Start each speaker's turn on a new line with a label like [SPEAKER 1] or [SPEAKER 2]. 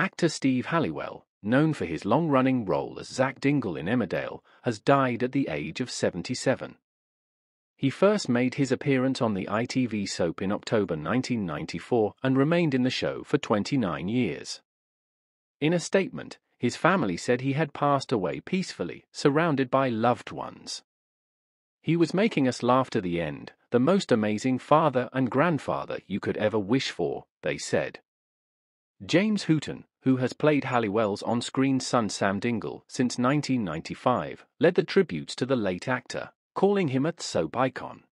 [SPEAKER 1] Actor Steve Halliwell, known for his long-running role as Zak Dingle in Emmerdale, has died at the age of 77. He first made his appearance on the ITV soap in October 1994 and remained in the show for 29 years. In a statement, his family said he had passed away peacefully, surrounded by loved ones. He was making us laugh to the end, the most amazing father and grandfather you could ever wish for, they said. James Hooton, who has played Halliwell's on-screen son Sam Dingle since 1995, led the tributes to the late actor, calling him a soap icon.